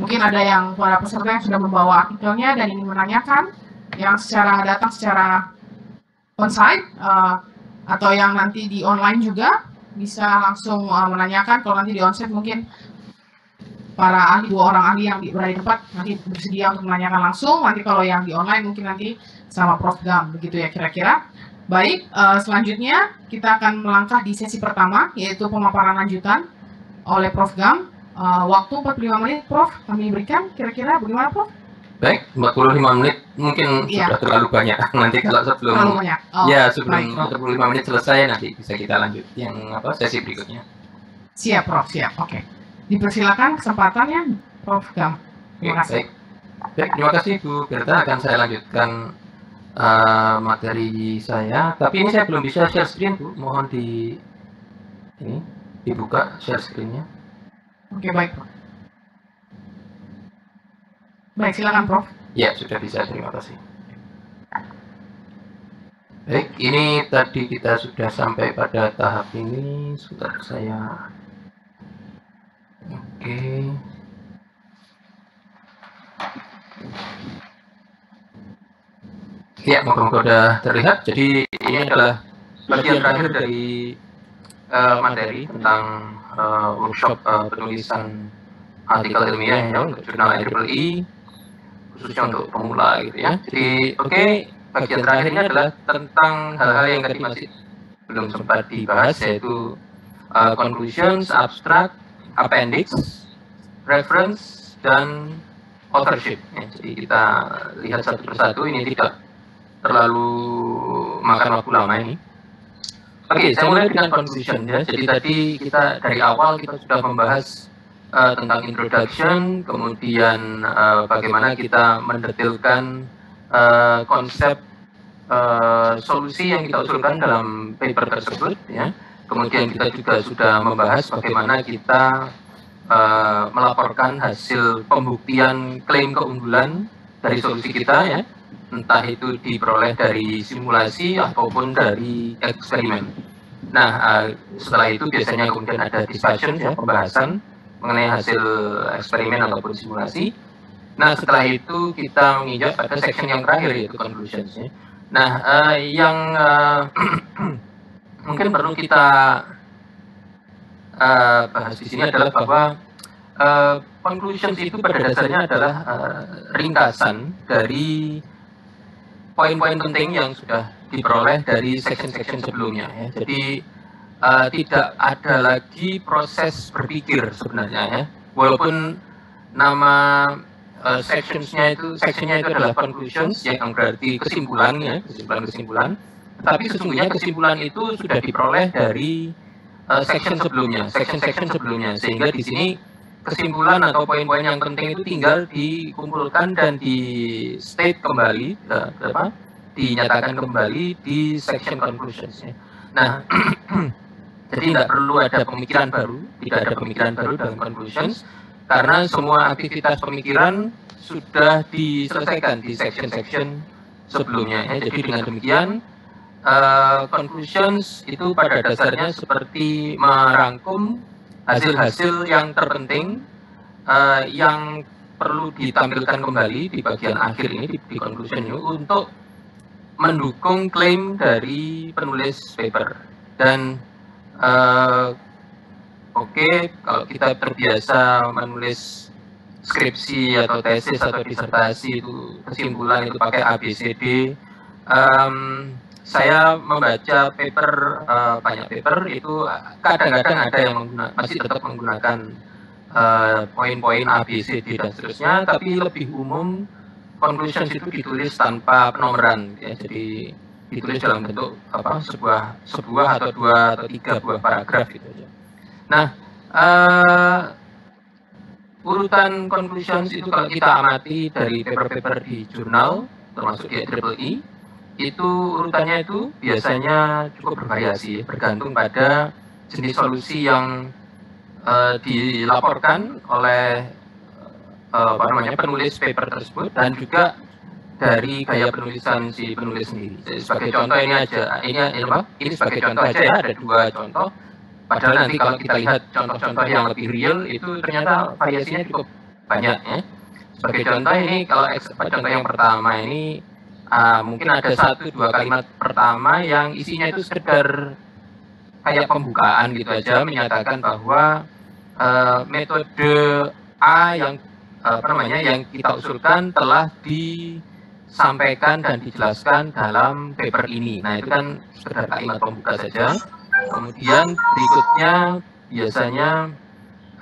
Mungkin ada yang para peserta yang sudah membawa artikelnya dan ingin menanyakan, yang secara datang secara onsite uh, atau yang nanti di online juga bisa langsung uh, menanyakan. Kalau nanti di onsite mungkin para ahli dua orang ahli yang berada di tempat nanti bersedia untuk menanyakan langsung. Nanti kalau yang di online mungkin nanti sama Prof Gam begitu ya kira-kira. Baik, uh, selanjutnya kita akan melangkah di sesi pertama yaitu pemaparan lanjutan oleh Prof Gam. Uh, waktu 45 menit Prof kami berikan kira-kira bagaimana Prof? Baik, 45 menit mungkin ya. sudah terlalu banyak. Nanti kalau sebelum terlalu banyak. Oh, ya sebelum baik. 45 menit selesai nanti bisa kita lanjut yang apa sesi berikutnya. Siap Prof, siap. Oke. Okay. Dipersilakan kesempatannya Prof Gam. Terima kasih. Baik. baik, terima kasih Bu Berta akan saya lanjutkan uh, materi saya. Tapi ini saya belum bisa share screen Bu, mohon di ini dibuka share screen-nya. Oke, baik. Baik, silakan, Prof. Ya, sudah bisa. Terima kasih. Baik, ini tadi kita sudah sampai pada tahap ini. Sebentar saya. Oke. Ya, moga-moga sudah terlihat. Jadi ini adalah bagian terakhir dari uh, materi tentang uh, workshop uh, penulisan artikel ilmiah ya untuk jurnal IEEE khususnya untuk pemula gitu ya. Jadi oke okay, bagian terakhirnya adalah tentang hal-hal yang tadi masih belum sempat dibahas yaitu uh, conclusions, abstract, appendix, reference dan authorship. Ya, jadi kita lihat satu persatu ini tidak terlalu makan waktu lama ini. Oke, okay, saya mulai dengan conclusion ya. Jadi tadi kita dari awal kita sudah membahas uh, tentang introduction, kemudian uh, bagaimana kita mendetilkan uh, konsep uh, solusi yang kita usulkan dalam paper tersebut ya. Kemudian kita juga sudah membahas bagaimana kita uh, melaporkan hasil pembuktian klaim keunggulan dari solusi kita ya entah itu diperoleh dari simulasi ataupun dari eksperimen. Nah, uh, setelah itu biasanya kemudian ada discussion ya, pembahasan mengenai hasil eksperimen ataupun simulasi. Nah, setelah itu kita menginjak pada section yang terakhir yaitu conclusions ya. Nah, uh, yang uh, mungkin perlu kita bahas di sini adalah bahwa uh, conclusions itu pada dasarnya adalah ringkasan dari poin-poin penting yang sudah diperoleh dari section-section sebelumnya ya. Jadi uh, tidak ada lagi proses berpikir sebenarnya ya. Walaupun nama uh, sectionsnya itu sectionnya itu adalah conclusions yang berarti kesimpulan ya, kesimpulan-kesimpulan. Tapi sesungguhnya kesimpulan itu sudah diperoleh dari uh, section sebelumnya, section-section sebelumnya sehingga di sini kesimpulan atau poin-poin yang penting itu tinggal dikumpulkan dan di state kembali, uh, apa, dinyatakan kembali di section conclusions. Ya. Nah, jadi tidak perlu ada pemikiran baru, tidak ada pemikiran baru dalam conclusions, karena semua aktivitas pemikiran sudah diselesaikan di section-section sebelumnya. Ya. Jadi dengan demikian, uh, conclusions itu pada dasarnya seperti merangkum hasil-hasil yang terpenting uh, yang perlu ditampilkan kembali di bagian akhir ini di, di conclusion ini untuk mendukung klaim dari penulis paper. Dan uh, oke okay, kalau kita terbiasa menulis skripsi atau tesis atau disertasi itu kesimpulan itu pakai ABCD um, saya membaca paper uh, banyak paper itu kadang-kadang ada yang masih tetap menggunakan uh, poin-poin A, B, C, D dan seterusnya, tapi lebih umum conclusions itu ditulis tanpa penomoran, ya. jadi ditulis dalam bentuk apa sebuah sebuah atau dua atau tiga buah paragraf gitu aja. Nah, uh, urutan conclusions itu kalau kita amati dari paper-paper di jurnal termasuk di IEEE itu urutannya itu biasanya cukup bervariasi, bergantung pada jenis solusi yang uh, dilaporkan oleh uh, apa namanya penulis paper tersebut dan juga dari gaya penulisan si penulis sendiri. Jadi sebagai contoh ini aja, ini ini apa? Ini sebagai contoh aja ya, ada dua contoh. Padahal nanti kalau kita lihat contoh-contoh yang lebih real itu ternyata variasinya cukup banyak ya. Sebagai contoh ini kalau contoh yang pertama ini uh, mungkin ada satu dua kalimat pertama yang isinya itu sekedar kayak pembukaan gitu aja menyatakan bahwa uh, metode A yang apa namanya yang kita usulkan telah disampaikan dan dijelaskan dalam paper ini. Nah itu kan sekedar kalimat pembuka saja. Kemudian berikutnya biasanya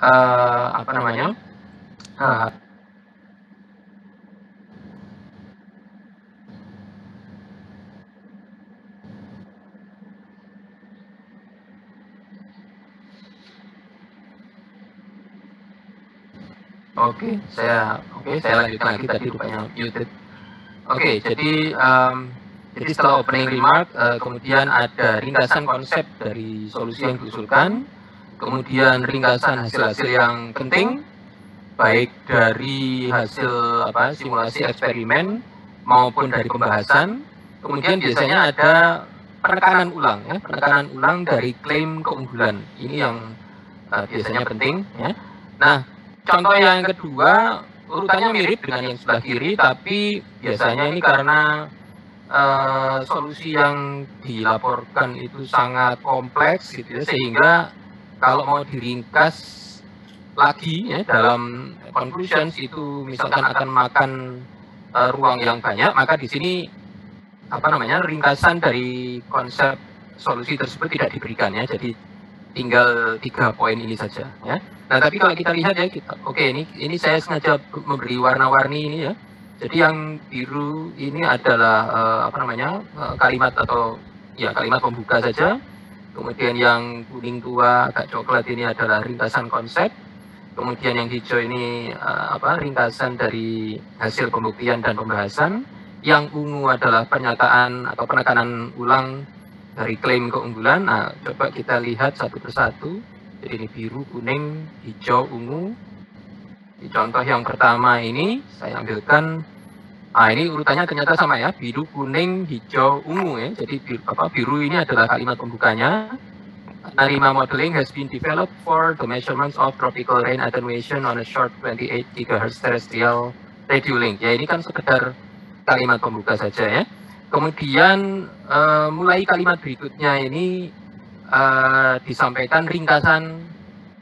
uh, apa namanya uh, Oke, saya oke saya lanjutkan lagi tadi rupanya muted. Oke, jadi um, jadi setelah opening remark, uh, kemudian ada ringkasan konsep dari solusi yang diusulkan, kemudian ringkasan hasil-hasil yang penting, baik dari hasil apa simulasi eksperimen maupun dari pembahasan. Kemudian biasanya ada penekanan ulang, ya, penekanan ulang dari klaim keunggulan. Ini yang uh, biasanya penting. Ya. Nah, contoh yang kedua urutannya mirip dengan yang sebelah kiri tapi biasanya ini karena uh, solusi yang dilaporkan itu sangat kompleks gitu ya sehingga kalau mau diringkas lagi ya dalam conclusions itu misalkan akan makan uh, ruang yang banyak maka di sini apa namanya ringkasan dari konsep solusi tersebut tidak diberikan ya. Jadi tinggal tiga poin ini saja ya. Nah tapi kalau kita lihat ya kita oke okay, ini ini saya sengaja memberi warna-warni ini ya. Jadi yang biru ini adalah uh, apa namanya uh, kalimat atau ya kalimat pembuka saja. Kemudian yang kuning tua agak coklat ini adalah ringkasan konsep. Kemudian yang hijau ini uh, apa ringkasan dari hasil pembuktian dan pembahasan. Yang ungu adalah pernyataan atau penekanan ulang dari klaim keunggulan. Nah, coba kita lihat satu persatu. Jadi ini biru, kuning, hijau, ungu. Di contoh yang pertama ini saya ambilkan Nah, ini urutannya ternyata sama ya, biru, kuning, hijau, ungu ya. Jadi biru, apa, biru ini adalah kalimat pembukanya. Narima modeling has been developed for the measurements of tropical rain attenuation on a short 28 GHz terrestrial radio link. Ya, ini kan sekedar kalimat pembuka saja ya. Kemudian uh, mulai kalimat berikutnya ini uh, disampaikan ringkasan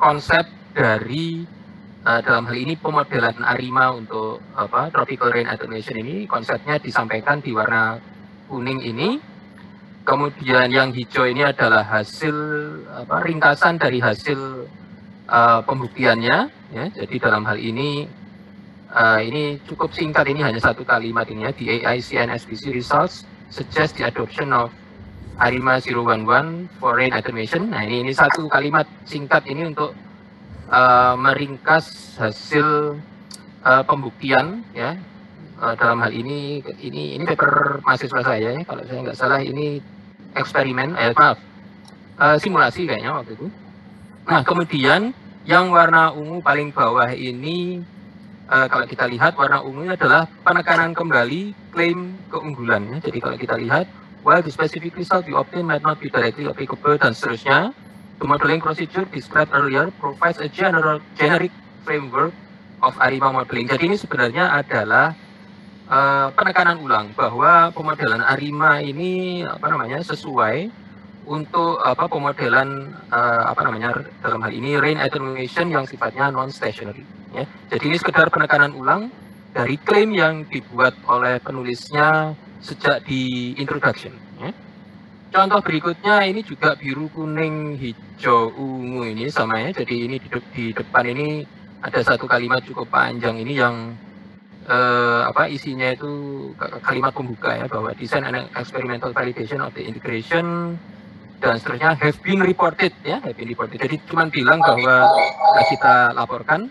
konsep dari uh, dalam hal ini pemodelan ARIMA untuk apa tropical rain attenuation ini konsepnya disampaikan di warna kuning ini. Kemudian yang hijau ini adalah hasil apa ringkasan dari hasil uh, pembuktiannya ya. Jadi dalam hal ini Uh, ini cukup singkat, ini hanya satu kalimat ini ya. The AIC and results suggest the adoption of ARIMA 011 for rain attenuation. Nah ini, ini satu kalimat singkat ini untuk uh, meringkas hasil uh, pembuktian ya. Uh, dalam hal ini, ini ini paper mahasiswa saya ya. Kalau saya nggak salah ini eksperimen, eh maaf, uh, simulasi kayaknya waktu itu. Nah kemudian yang warna ungu paling bawah ini uh, kalau kita lihat warna ungu adalah penekanan kembali klaim keunggulannya. Jadi kalau kita lihat, while the specific result we obtain might not be directly applicable dan seterusnya, the modeling procedure described earlier provides a general generic framework of ARIMA modeling. Jadi ini sebenarnya adalah uh, penekanan ulang bahwa pemodelan ARIMA ini apa namanya sesuai untuk apa pemodelan uh, apa namanya dalam hal ini rain attenuation yang sifatnya non stationary ya. Jadi ini sekedar penekanan ulang dari klaim yang dibuat oleh penulisnya sejak di introduction ya. Contoh berikutnya ini juga biru, kuning, hijau, ungu ini sama ya. Jadi ini di, di depan ini ada satu kalimat cukup panjang ini yang eh, apa isinya itu kalimat pembuka ya bahwa design and experimental validation of the integration dan seterusnya have been reported ya have been reported jadi cuma bilang bahwa kita laporkan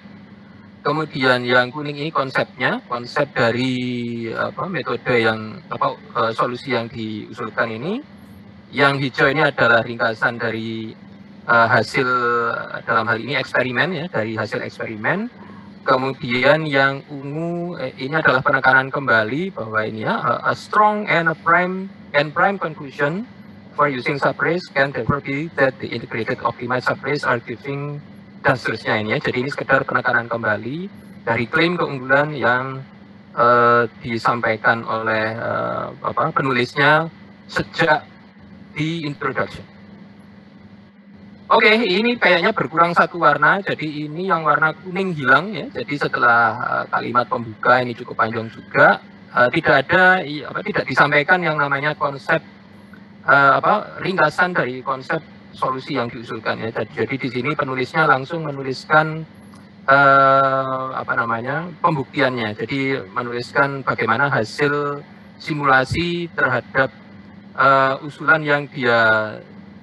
kemudian yang kuning ini konsepnya konsep dari apa metode yang apa uh, solusi yang diusulkan ini. Yang hijau ini adalah ringkasan dari uh, hasil dalam hal ini eksperimen ya dari hasil eksperimen. Kemudian yang ungu eh, ini adalah penekanan kembali bahwa ini ya a, a strong and a prime and prime conclusion for using subrace can therefore be that the integrated optimized subrace are giving dan seterusnya ini ya. Jadi ini sekedar penekanan kembali dari klaim keunggulan yang uh, disampaikan oleh uh, apa, penulisnya sejak di introduction. Oke, okay, ini kayaknya berkurang satu warna, jadi ini yang warna kuning hilang ya. Jadi setelah uh, kalimat pembuka ini cukup panjang juga, uh, tidak ada apa tidak disampaikan yang namanya konsep uh, apa ringkasan dari konsep solusi yang diusulkan ya. Jadi, di sini penulisnya langsung menuliskan uh, apa namanya pembuktiannya. Jadi menuliskan bagaimana hasil simulasi terhadap uh, usulan yang dia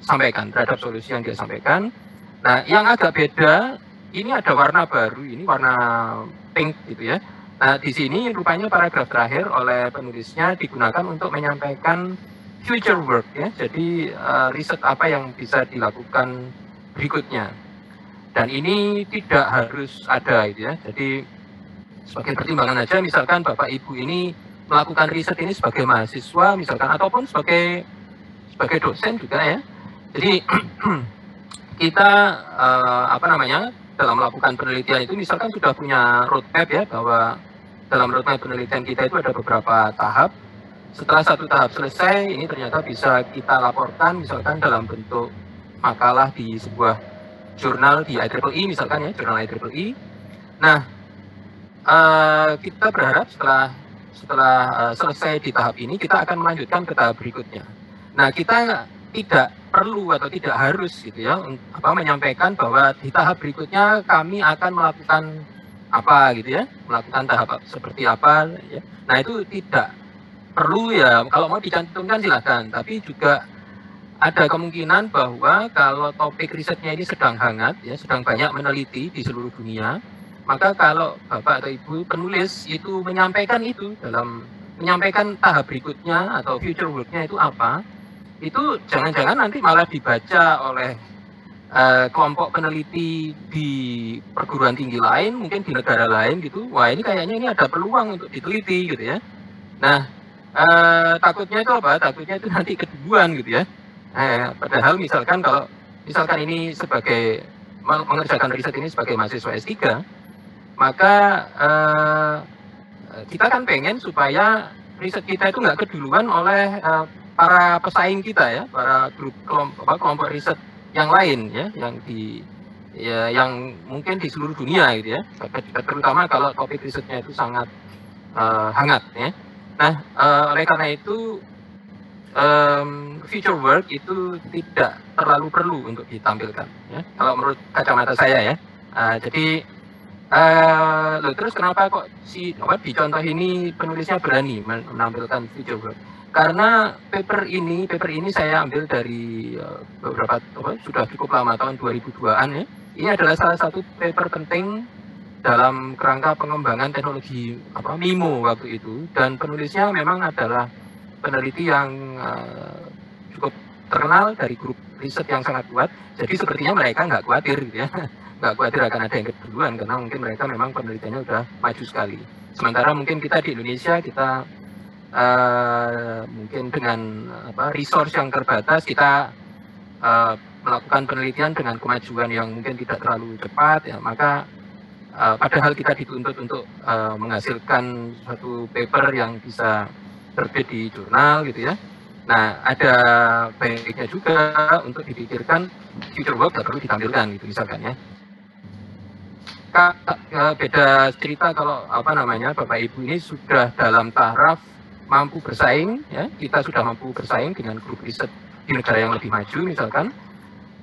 sampaikan terhadap solusi yang dia sampaikan. Nah, yang agak beda ini ada warna baru, ini warna pink gitu ya. Nah, di sini rupanya paragraf terakhir oleh penulisnya digunakan untuk menyampaikan future work ya. Jadi uh, riset apa yang bisa dilakukan berikutnya. Dan ini tidak harus ada gitu ya. Jadi sebagai pertimbangan aja misalkan Bapak Ibu ini melakukan riset ini sebagai mahasiswa misalkan ataupun sebagai sebagai dosen juga ya jadi kita uh, apa namanya dalam melakukan penelitian itu misalkan sudah punya roadmap ya bahwa dalam roadmap penelitian kita itu ada beberapa tahap. Setelah satu tahap selesai, ini ternyata bisa kita laporkan misalkan dalam bentuk makalah di sebuah jurnal di IEEE misalkan ya, jurnal IEEE. Nah, uh, kita berharap setelah setelah uh, selesai di tahap ini, kita akan melanjutkan ke tahap berikutnya. Nah, kita tidak perlu atau tidak harus gitu ya apa menyampaikan bahwa di tahap berikutnya kami akan melakukan apa gitu ya melakukan tahap seperti apa ya nah itu tidak perlu ya kalau mau dicantumkan silahkan tapi juga ada kemungkinan bahwa kalau topik risetnya ini sedang hangat ya sedang banyak meneliti di seluruh dunia maka kalau bapak atau ibu penulis itu menyampaikan itu dalam menyampaikan tahap berikutnya atau future worknya itu apa itu jangan-jangan nanti malah dibaca oleh uh, kelompok peneliti di perguruan tinggi lain, mungkin di negara lain gitu. Wah ini kayaknya ini ada peluang untuk diteliti gitu ya. Nah uh, takutnya itu apa? Takutnya itu nanti keduluan gitu ya. Eh, padahal misalkan kalau misalkan ini sebagai mengerjakan riset ini sebagai mahasiswa S3, maka uh, kita kan pengen supaya riset kita itu nggak keduluan oleh uh, para pesaing kita ya, para grup kelompok, kelompok riset yang lain ya, yang di ya yang mungkin di seluruh dunia gitu ya, terutama kalau topik risetnya itu sangat uh, hangat ya. Nah, uh, oleh karena itu um, future work itu tidak terlalu perlu untuk ditampilkan ya. Kalau menurut kacamata saya ya. Uh, jadi uh, loh, terus kenapa kok si apa di contoh ini penulisnya berani menampilkan future work? karena paper ini paper ini saya ambil dari uh, beberapa apa, sudah cukup lama tahun 2002-an ya. Ini adalah salah satu paper penting dalam kerangka pengembangan teknologi apa MIMO waktu itu dan penulisnya memang adalah peneliti yang uh, cukup terkenal dari grup riset yang sangat kuat. Jadi sepertinya mereka nggak khawatir gitu ya. Nggak khawatir akan ada yang keduluan karena mungkin mereka memang penelitiannya sudah maju sekali. Sementara mungkin kita di Indonesia kita uh, mungkin dengan apa resource yang terbatas kita uh, melakukan penelitian dengan kemajuan yang mungkin tidak terlalu cepat ya maka uh, padahal kita dituntut untuk uh, menghasilkan satu paper yang bisa terbit di jurnal gitu ya. Nah ada baiknya juga untuk dipikirkan future work perlu ditampilkan gitu misalkan ya. Beda cerita kalau apa namanya Bapak Ibu ini sudah dalam taraf mampu bersaing, ya kita sudah mampu bersaing dengan grup riset di negara yang lebih maju misalkan,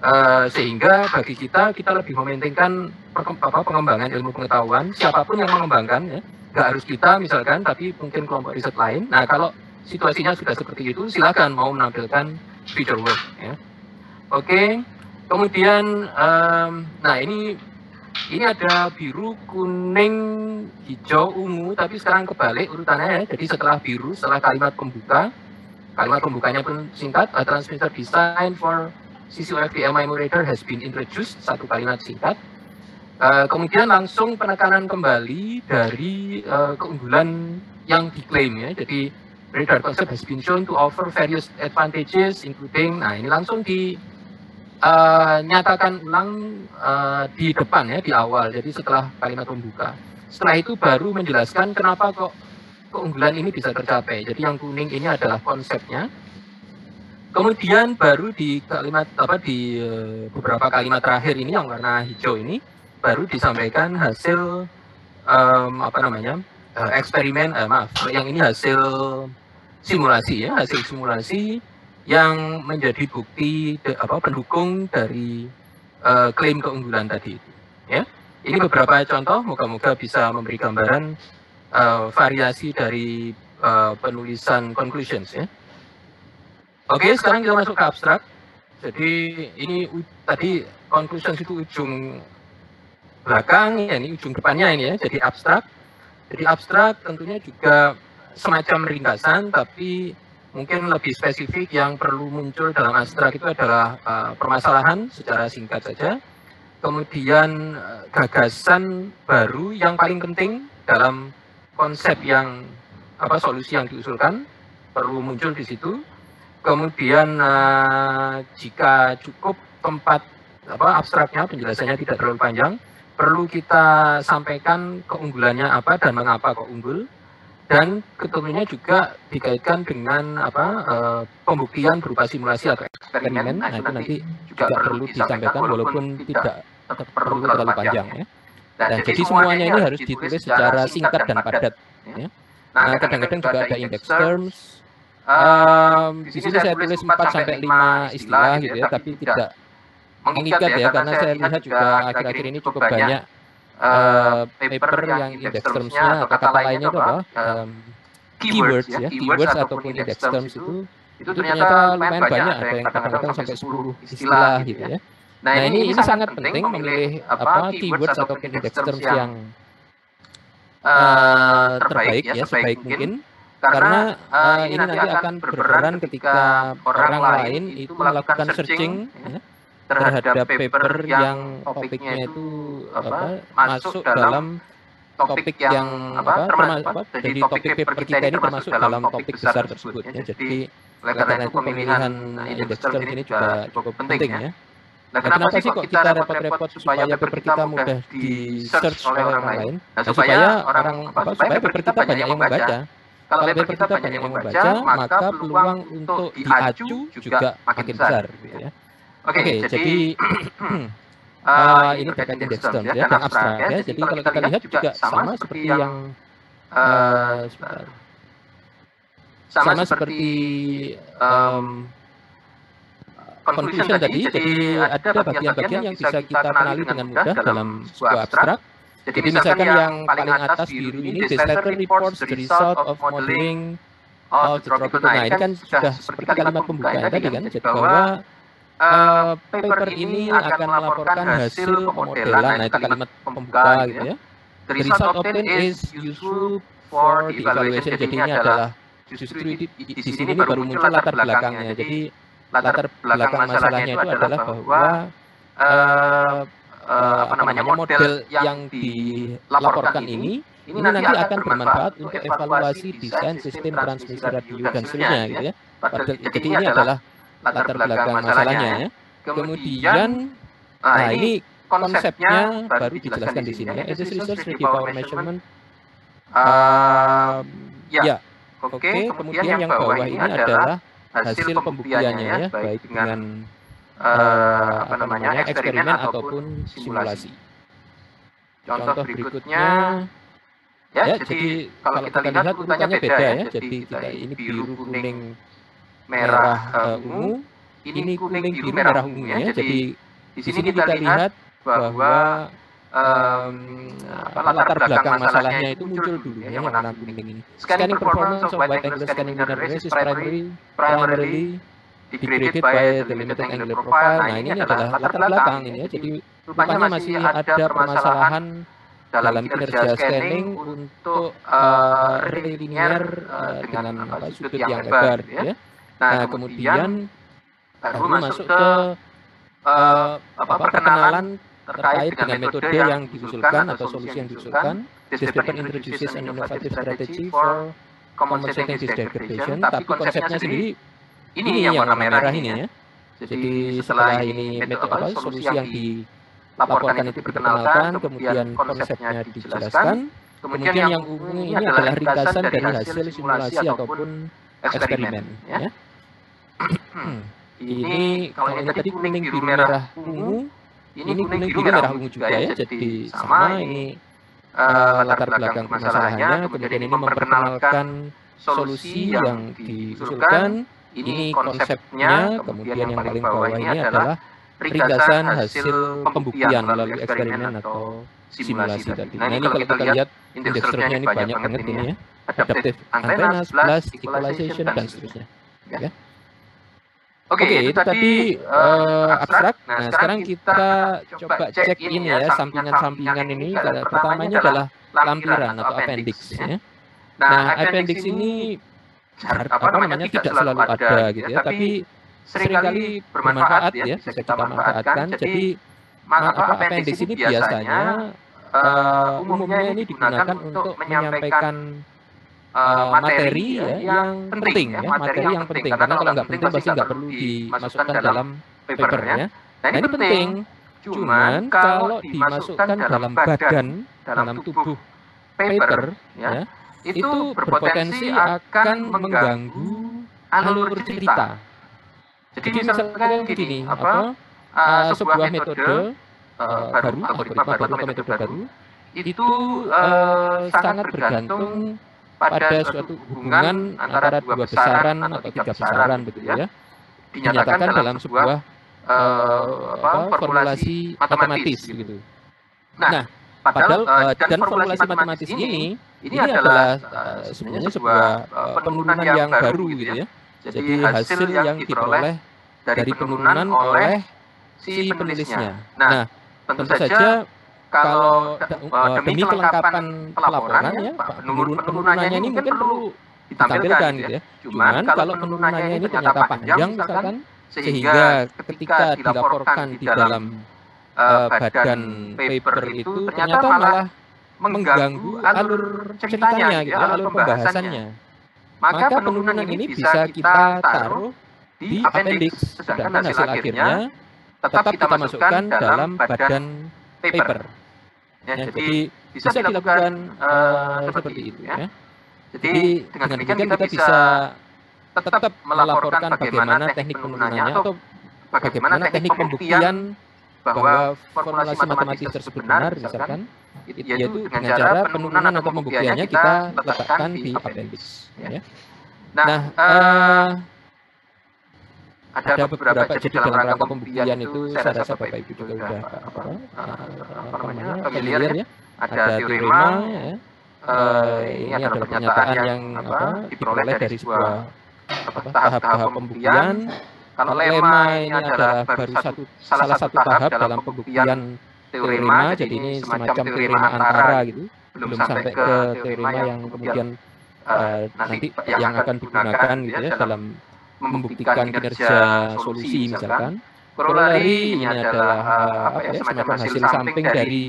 uh, sehingga bagi kita kita lebih mementingkan apa, pengembangan ilmu pengetahuan siapa pun yang mengembangkan, ya nggak harus kita misalkan, tapi mungkin kelompok riset lain. Nah kalau situasinya sudah seperti itu, silakan mau menampilkan future work. Ya. Oke, okay. kemudian, um, nah ini ini ada biru, kuning, hijau, ungu, tapi sekarang kebalik urutannya ya. Jadi setelah biru, setelah kalimat pembuka, kalimat pembukanya pun singkat, a transmitter design for CCOFD MIMO radar has been introduced, satu kalimat singkat. Uh, kemudian langsung penekanan kembali dari uh, keunggulan yang diklaim ya. Jadi radar concept has been shown to offer various advantages including, nah ini langsung di uh, nyatakan ulang uh, di depan ya di awal jadi setelah kalimat pembuka Setelah itu baru menjelaskan kenapa kok keunggulan ini bisa tercapai. Jadi yang kuning ini adalah konsepnya. Kemudian baru di kalimat apa di uh, beberapa kalimat terakhir ini yang warna hijau ini baru disampaikan hasil um, apa namanya uh, eksperimen uh, maaf yang ini hasil simulasi ya hasil simulasi yang menjadi bukti de, apa pendukung dari uh, klaim keunggulan tadi itu ya. Ini beberapa contoh moga-moga bisa memberi gambaran uh, variasi dari uh, penulisan conclusions ya Oke, okay, sekarang kita masuk ke abstrak. Jadi ini tadi conclusion itu ujung belakang, ya ini ujung depannya ini ya. Jadi abstrak. Jadi abstrak tentunya juga semacam ringkasan, tapi mungkin lebih spesifik yang perlu muncul dalam abstrak itu adalah uh, permasalahan secara singkat saja. Kemudian uh, gagasan baru yang paling penting dalam konsep yang apa solusi yang diusulkan perlu muncul di situ Kemudian uh, jika cukup tempat apa abstraknya penjelasannya tidak terlalu panjang, perlu kita sampaikan keunggulannya apa dan mengapa kok unggul. Dan ketemunya juga dikaitkan dengan apa uh, pembuktian berupa simulasi atau eksperimen. Nah itu nanti juga perlu disampaikan walaupun tidak perlu terlalu panjang ya. dan jadi semuanya ini harus ditulis secara singkat dan padat ya. nah kadang-kadang juga ada index terms Um, di sini saya tulis 4 sampai 5 istilah gitu ya, tapi tidak mengikat ya, karena saya lihat juga akhir-akhir ini cukup banyak uh, paper yang index terms-nya atau kata lainnya itu apa? Um, keywords ya, keywords ataupun index terms itu itu ternyata lumayan banyak, ada yang kadang-kadang sampai 10 istilah gitu ya. Nah, ini, ini sangat penting memilih apa keywords ataupun index terms yang uh, terbaik ya, sebaik mungkin karena uh, ini nanti akan berperan ketika orang lain itu melakukan searching ya, terhadap paper yang topiknya itu apa masuk dalam topik yang apa, termasuk apa jadi topik paper kita ini termasuk dalam topik besar tersebut ya jadi oleh karena itu pemilihan ini juga cukup penting ya Nah, kenapa, kenapa sih kok kita repot-repot supaya paper kita mudah di search oleh orang lain? Nah, supaya orang apa, supaya paper kita banyak yang membaca. Kalau paper kita banyak yang membaca, maka peluang untuk diacu juga makin besar. Gitu ya. Oke, okay, jadi uh, ini terkait index terms ya, dan abstrak ya. Jadi kalau kita lihat juga sama seperti yang uh, sama seperti um, conclusion tadi, jadi ada bagian-bagian yang bisa kita kenali dengan mudah dalam sebuah abstrak jadi, Jadi misalkan yang paling atas biru ini, the Slater reports the result of modeling of the tropical. Nah, ini kan sudah seperti kalimat pembukaan tadi kan, jadi bahwa uh, paper ini akan melaporkan hasil pemodelan. Nah, itu kalimat pembuka gitu ya. The result obtained is useful for the evaluation. Jadi ini adalah justru di, di, di sini baru muncul latar belakangnya. Jadi latar belakang masalahnya itu adalah bahwa uh, uh, apa namanya model yang dilaporkan ini ini nanti akan bermanfaat untuk evaluasi desain sistem transmisi radio dan seterusnya gitu ya. Jadi ini adalah latar belakang masalahnya ya. Kemudian nah ini konsepnya baru dijelaskan di sini ya. It is research ready power measurement. Um, ya, oke. Okay. Kemudian yang bawah ini adalah hasil pembuktiannya ya, baik dengan uh, apa namanya eksperimen ataupun simulasi. Contoh berikutnya ya, ya jadi, kalau kita lihat urutannya beda ya. ya. Jadi kita ini biru kuning merah uh, ungu, ini kuning biru merah ungu ya. Jadi di sini kita lihat bahwa um, apa, latar belakang masalahnya itu muncul dulu ya, yang warna kuning ini. Scanning performance of wide angle scanning arrays is primarily primarily degraded by the limited angular profile. Nah, ini adalah latar belakang ini ya. Jadi rupanya masih ada permasalahan dalam kinerja scanning untuk uh, linear uh, dengan apa, sudut yang lebar ya. Nah, kemudian baru masuk ke uh, apa perkenalan terkait dengan metode yang diusulkan atau solusi yang diusulkan. This paper introduces an innovative strategy for compensating this degradation, tapi konsepnya sendiri ini, ini yang warna merah ini ya. Jadi setelah ini metode apa, solusi yang laporkan itu diperkenalkan, kemudian konsepnya dijelaskan, kemudian yang ini adalah ringkasan dari hasil simulasi ataupun eksperimen. Ya. ini kalau ini tadi kuning biru merah ungu, ini kuning biru merah ungu juga ya, jadi sama ini uh, latar belakang permasalahannya, kemudian ini memperkenalkan solusi yang diusulkan, ini konsepnya, kemudian yang paling bawah ini adalah ringkasan hasil pembuktian melalui eksperimen atau simulasi tadi. Nah, ini kalau kita lihat indeks ini banyak banget ini ya. Adaptive antenna, blast, equalization, dan seterusnya. Ya. Oke, okay, itu tadi uh, abstrak. Nah, nah, sekarang kita coba cek ini ya, sampingan-sampingan ini. Pertamanya adalah lampiran atau appendix. Ya. Nah, appendix ini apa namanya? tidak selalu ada gitu ya, tapi sering kali bermanfaat ya, bisa kita manfaatkan. Jadi apa appendix ini biasanya uh, umumnya ini digunakan untuk menyampaikan uh, materi ya, yang penting ya, materi yang penting. karena kalau nggak penting pasti nggak perlu dimasukkan dalam papernya. Nah ini penting, cuman kalau dimasukkan dalam badan, dalam tubuh paper ya, itu berpotensi akan mengganggu alur cerita. Jadi misalkan gini, apa uh, sebuah metode uh, baru, algoritma baru atau metode baru itu uh, sangat bergantung pada suatu hubungan antara dua besaran atau tiga besaran begitu ya dinyatakan dalam sebuah uh, apa, formulasi matematis gitu. Nah, nah padahal uh, dan formulasi matematis ini ini adalah uh, sebenarnya sebuah uh, penurunan yang baru gitu ya. Jadi hasil yang diperoleh dari penurunan oleh si penulisnya. Nah, tentu saja kalau uh, demi kelengkapan pelaporan ya, penurun, penurunannya ini mungkin perlu ditampilkan gitu ya. Cuman kalau penurunannya ini ternyata panjang misalkan sehingga ketika dilaporkan di dalam uh, badan paper itu ternyata malah mengganggu alur ceritanya gitu, ya, alur pembahasannya. Maka penurunan ini bisa kita taruh di appendix, sedangkan hasil akhirnya tetap kita masukkan dalam badan paper. Ya, ya, jadi bisa, bisa dilakukan uh, seperti itu ya. ya. Jadi dengan demikian kita bisa tetap melaporkan bagaimana teknik penurunannya atau bagaimana teknik pembuktian bahwa formulasi matematis tersebut benar misalkan yaitu dengan cara penurunan atau pembuktiannya kita letakkan di appendix ya. Nah, nah uh, ada, beberapa jadi dalam rangka pembuktian itu saya rasa Bapak Ibu juga sudah apa, apa namanya familiar ya. Ada teorema ya. Uh, ini adalah pernyataan yang apa diperoleh dari sebuah tahap-tahap pembuktian. Kalau lema ini adalah baru satu salah satu tahap dalam pembuktian teorema, jadi ini semacam teorema antara gitu, belum sampai ke teorema yang kemudian uh, nanti yang akan digunakan gitu ya dalam membuktikan kinerja solusi misalkan. Corollary ini adalah apa ya semacam hasil samping dari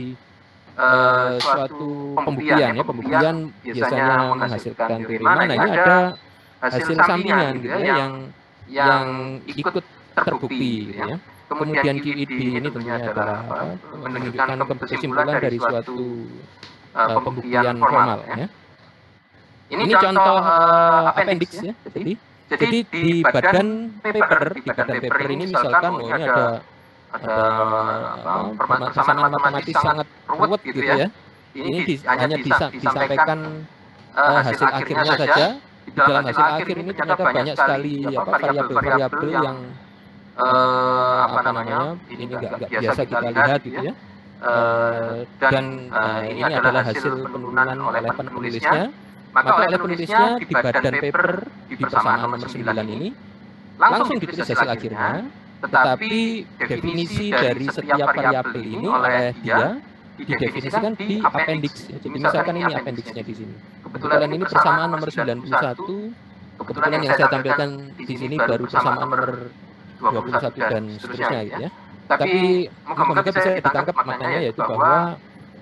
uh, suatu pembuktian ya. pembuktian. Biasanya menghasilkan teorema. Nah ini ada hasil sampingan gitu ya yang yang ikut terbukti gitu ya. Kemudian QED ini tentunya adalah apa, menunjukkan kesimpulan dari suatu uh, pembuktian formal ya. Ini contoh uh, appendix ya. Jadi jadi, di badan paper, di badan paper ini misalkan oh ini ada ada persamaan matematis sangat ruwet gitu ya. Ini di, hanya bisa disampaikan uh, hasil akhirnya saja. Di dalam hasil akhir ini ternyata banyak sekali apa variabel-variabel yang uh, apa namanya ini nggak biasa kita lihat gitu ya. Uh, dan uh, ini adalah hasil penurunan oleh penulisnya. maka oleh penulisnya di badan paper di persamaan nomor 9 ini langsung ditulis hasil akhirnya, tetapi definisi dari setiap variabel ini oleh dia didefinisikan di appendix. Jadi misalkan ini appendixnya di sini. Kebetulan ini persamaan nomor 91. Kebetulan yang saya tampilkan di sini baru persamaan nomor 21 dan seterusnya gitu ya. Tapi moga-moga bisa ditangkap maknanya yaitu bahwa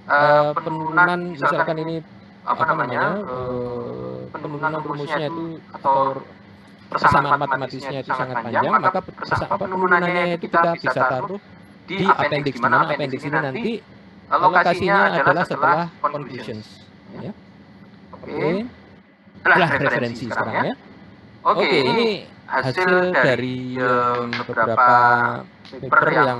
uh, penurunan misalkan ini apa namanya uh, penurunan rumusnya itu atau persamaan matematisnya itu sangat panjang maka apa penurunannya itu kita bisa taruh di appendix, di mana appendix ini nanti lokasinya adalah setelah conclusions. Ya. Oke. Okay. Setelah referensi sekarang ya. Oke, okay, ini hasil dari um, beberapa paper yang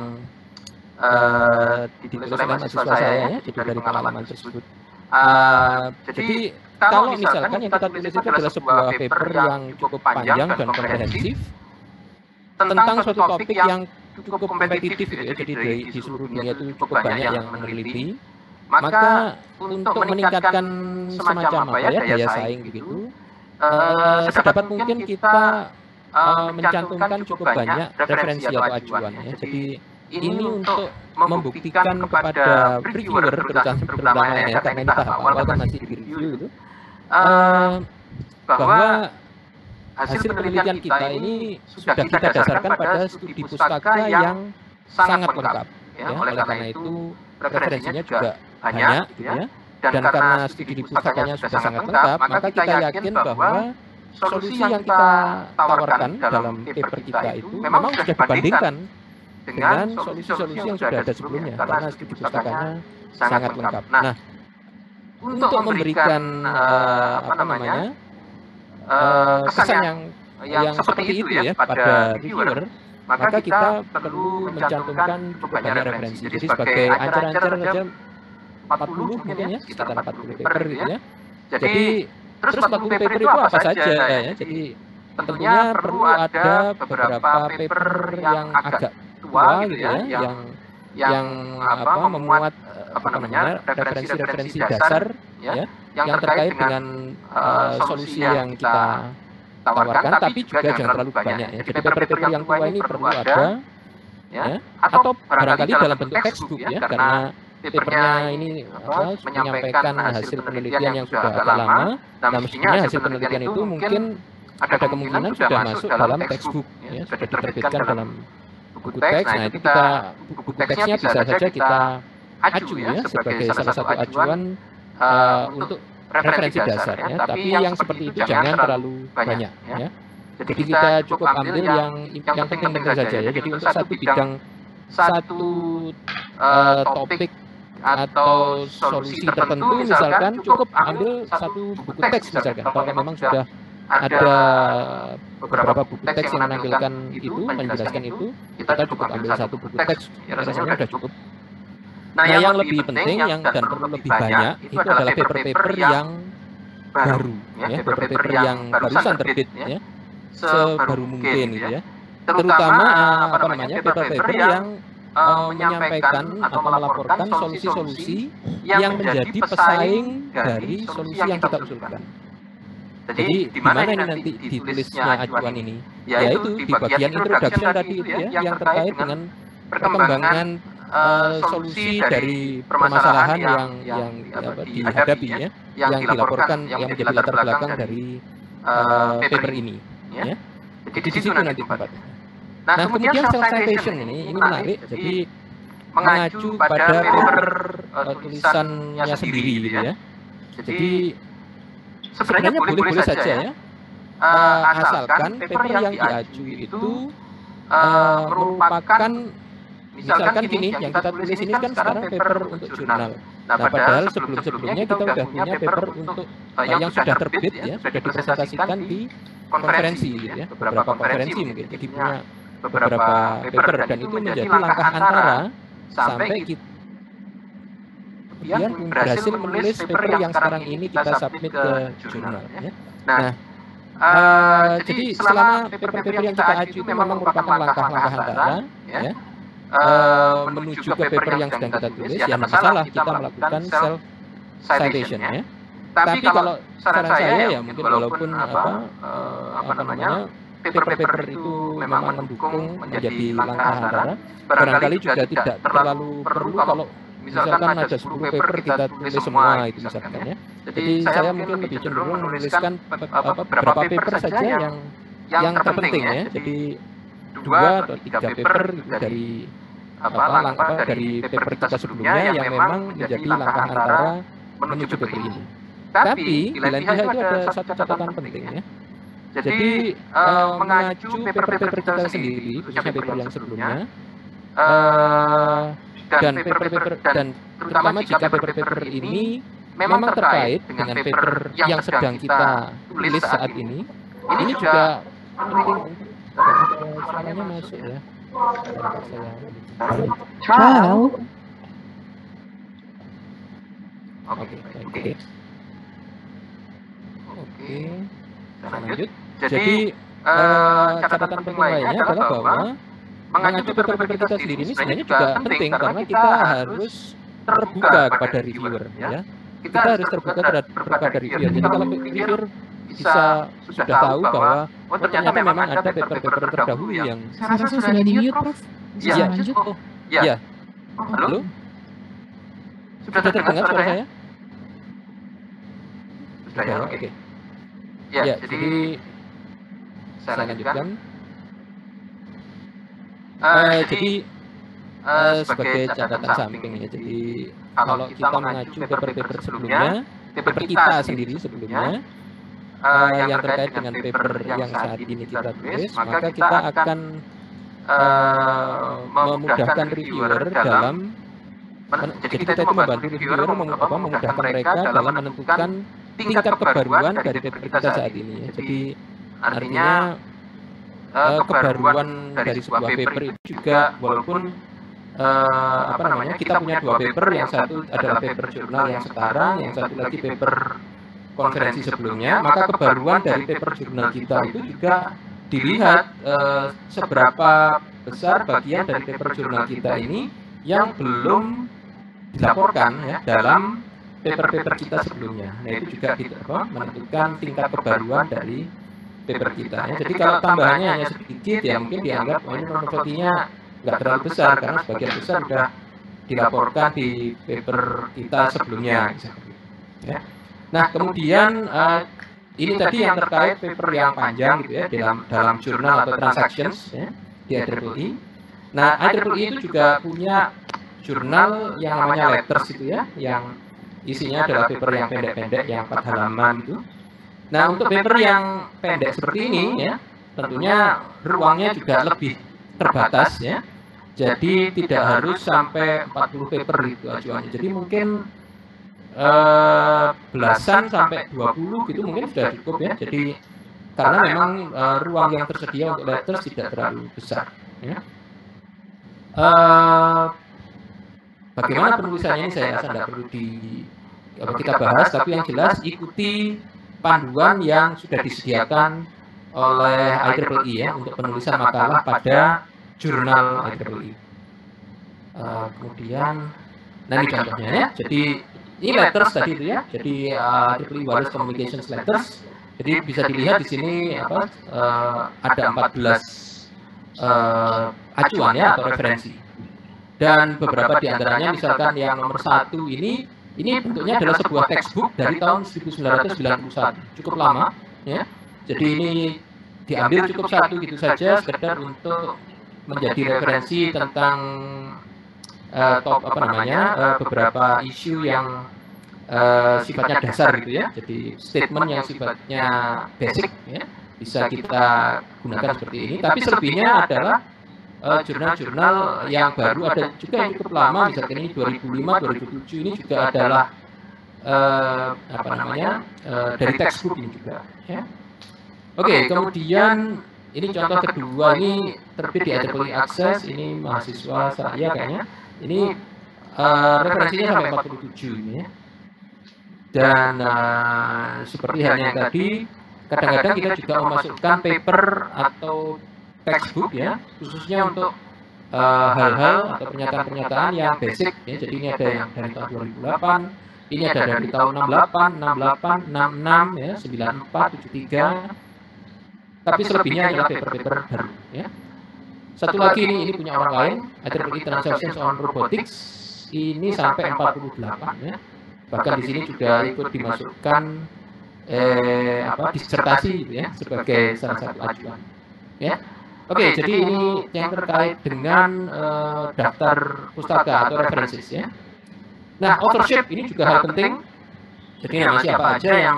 uh, ditulis oleh mahasiswa saya ya, jadi dari pengalaman tersebut. Uh, jadi kalau misalkan yang kita tulis itu adalah sebuah paper yang cukup panjang dan komprehensif tentang suatu topik yang cukup kompetitif gitu ya, jadi dari di seluruh dunia itu cukup banyak yang meneliti, maka untuk meningkatkan semacam apa ya daya saing begitu, uh, sedapat mungkin kita uh, mencantumkan cukup banyak referensi atau acuan ya. Jadi ini untuk membuktikan kepada reviewer terutama ya karena ini tahap awal kan masih di review itu uh, bahwa hasil penelitian kita ini sudah kita dasarkan pada studi pustaka yang sangat lengkap. ya, oleh karena itu referensinya juga banyak gitu ya. dan karena studi pustakanya sudah sangat lengkap maka kita yakin bahwa solusi yang kita tawarkan dalam paper kita itu memang sudah dibandingkan dengan solusi-solusi yang sudah ada sebelumnya. karena studi pustakanya sangat lengkap. Nah, untuk memberikan uh, apa namanya uh, kesan yang yang seperti itu ya pada reviewer, maka kita perlu mencantumkan cukup banyak referensi. Jadi sebagai ancar-ancar saja 40 mungkin ya, sekitar 40 paper gitu ya. Jadi terus 40 paper itu apa saja ya. Jadi tentunya perlu ada beberapa paper yang agak tua gitu ya, yang yang apa memuat apa namanya referensi-referensi dasar ya yang terkait dengan uh, solusi yang kita tawarkan tapi juga jangan terlalu banyak ya. Jadi paper-paper yang tua ini perlu ada ya atau barangkali dalam bentuk textbook ya karena papernya ini apa, menyampaikan hasil penelitian yang sudah agak lama. Nah, mestinya hasil penelitian itu mungkin ada kemungkinan sudah masuk dalam textbook ya, sudah diterbitkan dalam buku teks. Nah, itu kita buku teksnya bisa saja kita acu ya sebagai salah satu acuan uh, untuk referensi dasar ya. Tapi yang seperti itu jangan terlalu banyak ya. Jadi kita cukup ambil yang yang penting-penting saja ya. Jadi untuk satu bidang satu uh, topik atau solusi tertentu misalkan cukup ambil satu buku teks misalkan. kalau memang sudah ada beberapa buku teks yang menampilkan itu menjelaskan itu kita cukup ambil satu buku teks. rasanya sudah cukup nah yang lebih penting yang dan perlu lebih banyak itu adalah paper-paper yang baru ya paper-paper yang barusan terbit ya sebaru mungkin gitu ya terutama apa namanya paper-paper yang uh, menyampaikan atau melaporkan solusi-solusi yang menjadi pesaing dari solusi yang kita usulkan. Jadi di mana ini nanti ditulisnya acuan ini? Yaitu di bagian introduction tadi itu ya, yang terkait dengan perkembangan uh, solusi dari permasalahan yang yang apa, dihadapi ya, yang dilaporkan yang menjadi latar belakang dari uh, paper ini. Ya. Jadi di situ nanti tempatnya. Nah, nah kemudian, kemudian self citation ini ini menarik, jadi mengacu pada paper uh, tulisannya sendiri gitu ya. Jadi sebenarnya boleh-boleh saja ya. Uh, asalkan paper yang diaju itu uh, merupakan misalkan gini yang kita tulis ini kan sekarang paper untuk jurnal. Nah, padahal sebelum-sebelumnya kita sudah punya paper untuk uh, yang sudah terbit ya, sudah dipresentasikan di konferensi gitu ya, beberapa konferensi mungkin. Jadi punya beberapa paper dan itu menjadi langkah antara sampai kita kemudian berhasil menulis paper yang sekarang ini kita submit ke jurnal. Ya. Nah, uh, jadi selama paper-paper yang kita ajukan itu memang merupakan langkah-langkah antara ya, uh, menuju ke paper yang sedang kita tulis, ya masalah kita melakukan self citation ya. Tapi kalau saran saya ya mungkin walaupun apa, uh, apa namanya paper-paper itu memang mendukung menjadi langkah antara, barangkali juga tidak terlalu perlu kalau misalkan ada 10 paper kita tulis semua itu misalkan ya. Jadi saya mungkin lebih cenderung menuliskan apa, beberapa paper saja yang yang terpenting ya. Jadi dua atau tiga paper dari apa langkah dari paper kita sebelumnya yang memang menjadi langkah antara menuju paper ini. Tapi di lain pihak juga ada satu catatan penting ya. Jadi uh, mengacu paper-paper kita sendiri, khususnya paper yang sebelumnya, eh, dan paper-paper dan terutama jika paper-paper ini memang terkait dengan paper yang sedang kita tulis saat ini, ini juga penting suaranya masuk ya. Ciao. Oke, oke. Oke, lanjut. Jadi Jadi eh, catatan penting lainnya adalah bahwa mengacu paper-paper kita sendiri ini sebenarnya juga penting karena kita harus terbuka kepada reviewer ya. Kita harus terbuka terhadap kepada reviewer. Jadi kalau reviewer bisa sudah tahu bahwa oh, oh, ternyata memang ada paper-paper terdahulu yang Saya rasa sudah di mute, Prof. Bisa Iya. lanjut. Oh, Ya. ya. Oh, Halo? Halo, sudah sudah terdengar suara saya? Sudah ya, oke. Oke. Ya, Ya, jadi jadi saya saya lanjutkan. lanjutkan. Eh, Eh, jadi Jadi eh, eh, sebagai catatan samping ya. Jadi kalau kita mengacu paper-paper sebelumnya, paper kita sendiri sebelumnya eh, eh, yang terkait dengan paper yang saat ini kita tulis, maka kita akan eh, memudahkan reviewer dalam jadi kita itu membantu reviewer mem- apa, memudahkan mereka dalam menentukan tingkat kebaruan dari paper kita saat ini ya. Jadi artinya eh, kebaruan dari sebuah paper itu juga walaupun eh, apa namanya kita punya dua paper yang satu adalah paper jurnal yang sekarang yang satu lagi paper konferensi sebelumnya maka kebaruan dari paper jurnal kita itu juga dilihat eh, seberapa besar bagian dari paper jurnal kita ini yang belum dilaporkan ya dalam paper-paper kita sebelumnya. Nah itu juga kita apa, menentukan tingkat kebaruan dari paper kita. Ya. Jadi kalau tambahannya hanya sedikit ya mungkin dianggap oh, ini novelty-nya nggak terlalu besar karena sebagian besar sudah dilaporkan di paper kita sebelumnya. Ya. Nah kemudian eh, ini tadi yang terkait paper yang panjang gitu ya dalam dalam jurnal atau transactions ya, di IEEE. Nah IEEE itu juga punya jurnal yang namanya letters itu ya, yang isinya adalah paper yang pendek-pendek yang 4 halaman itu. Nah untuk paper yang pendek seperti ini ya, tentunya ruangnya juga lebih terbatas ya. Jadi tidak harus sampai 40 paper itu acuannya. Jadi mungkin eh, belasan sampai 20 gitu mungkin sudah cukup ya. Jadi karena memang eh, ruang yang tersedia untuk letters tidak terlalu besar ya. Eh, bagaimana penulisannya ini saya rasa tidak perlu di kita bahas tapi yang jelas ikuti panduan yang sudah disediakan oleh IEEE ya untuk penulisan makalah pada jurnal IEEE. Eh, kemudian nah ini contohnya ya. Jadi ini letters tadi itu ya. Jadi uh, IEEE Wireless Communications Letters. Jadi bisa dilihat di sini apa eh, ada 14 eh, acuan ya atau referensi. Dan beberapa di antaranya misalkan yang nomor satu ini ini bentuknya adalah sebuah textbook dari tahun 1991 cukup lama ya. Jadi ini diambil cukup satu gitu saja sekedar untuk menjadi referensi tentang eh, top apa namanya eh, beberapa isu yang eh, sifatnya dasar gitu ya. Jadi statement yang sifatnya basic ya bisa kita gunakan seperti ini. Tapi selebihnya adalah jurnal-jurnal yang baru ada juga yang cukup lama misalkan ini 2005 2007 ini juga adalah eh, apa namanya eh, dari textbook ini juga ya. Oke, kemudian ini contoh kedua ini terbit di IEEE Access ini mahasiswa saya kayaknya ini eh, referensinya sampai 47 ini ya. Dan eh, seperti halnya yang tadi kadang-kadang kita juga memasukkan paper atau textbook ya khususnya untuk eh, hal-hal atau pernyataan-pernyataan yang basic ya. jadi ini ada yang dari tahun 2008 ini ada dari tahun 68 68 66 ya 94 73 tapi selebihnya adalah paper-paper baru ya satu lagi ini ini punya orang lain IEEE Transactions on Robotics. ini sampai 48 ya. bahkan di sini juga ikut dimasukkan eh, apa disertasi gitu ya sebagai salah satu acuan ya. Oke, jadi ini yang terkait dengan eh, daftar pustaka atau references ya. Nah, authorship ini juga hal penting. Jadi nama siapa aja yang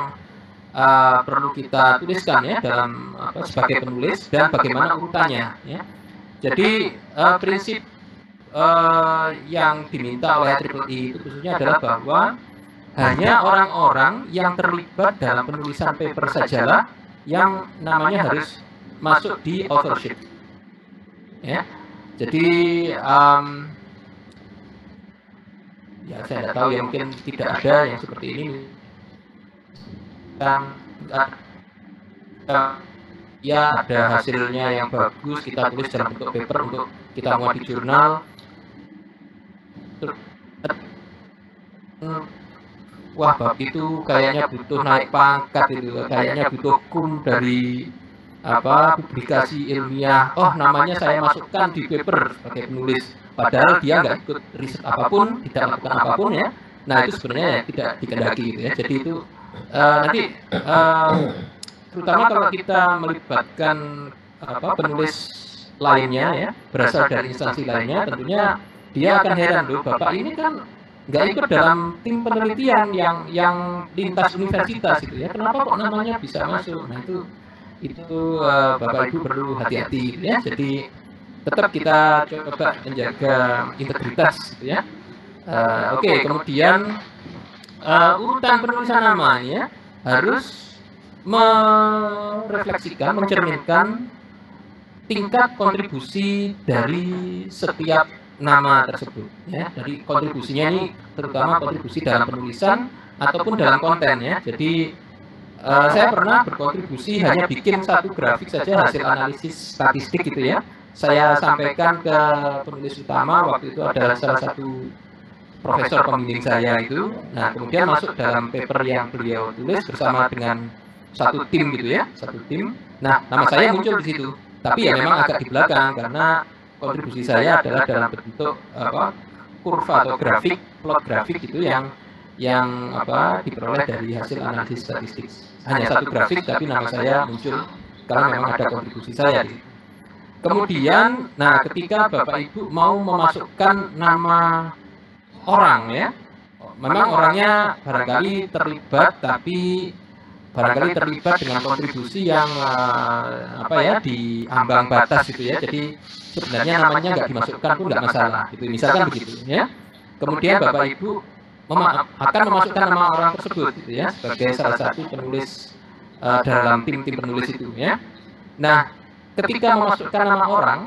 eh, perlu kita tuliskan ya dalam apa, sebagai penulis dan bagaimana urutannya ya. Jadi eh, prinsip eh, yang diminta oleh IEEE itu khususnya adalah bahwa hanya orang-orang yang terlibat dalam penulisan paper sajalah yang namanya harus masuk di authorship. Ya. Jadi um, ya saya tidak tahu ya mungkin tidak ada yang seperti ini dan ya ada hasilnya yang bagus kita tulis dalam bentuk paper untuk kita muat di jurnal. Wah bab itu kayaknya butuh naik pangkat itu kayaknya butuh kum dari apa publikasi ilmiah. Oh namanya saya masukkan di paper sebagai penulis. Padahal dia nggak ikut riset apa pun tidak melakukan apa pun ya. Nah itu sebenarnya ya tidak dikendaki gitu ya. Jadi itu uh, nanti uh, terutama kalau kita melibatkan apa penulis lainnya ya berasal dari instansi lainnya tentunya dia akan heran loh bapak ini kan nggak ikut dalam tim penelitian yang yang lintas universitas itu ya. kenapa kok namanya bisa masuk? nah itu itu uh, bapak ibu perlu hati-hati gitu ya. jadi tetap kita coba menjaga integritas gitu ya. uh, oke okay, kemudian uh, urutan penulisan nama ya harus merefleksikan mencerminkan tingkat kontribusi dari setiap nama tersebut ya. Dari kontribusinya ini terutama kontribusi dalam penulisan ataupun dalam konten ya. Jadi uh, saya pernah berkontribusi hanya bikin satu grafik saja hasil analisis statistik gitu ya. Saya sampaikan ke penulis utama waktu itu adalah salah satu profesor pembimbing saya itu. Nah kemudian masuk dalam paper yang beliau tulis bersama dengan satu tim gitu ya. satu tim. nah nama saya muncul di situ. tapi ya memang agak di belakang karena kontribusi saya adalah dalam bentuk apa kurva atau grafik plot grafik itu yang yang apa diperoleh dari hasil analisis statistik. Hanya satu grafik tapi nama saya muncul karena memang ada kontribusi saya. di Kemudian, nah ketika Bapak Ibu mau memasukkan nama orang ya, memang orangnya barangkali terlibat tapi barangkali terlibat dengan kontribusi yang uh, apa ya di ambang batas gitu ya. Jadi sebenarnya namanya nggak dimasukkan pun nggak masalah gitu. Misalkan begitu ya. kemudian bapak ibu mema akan memasukkan nama orang tersebut gitu ya sebagai salah satu penulis uh, dalam tim-tim penulis itu ya. nah ketika memasukkan nama orang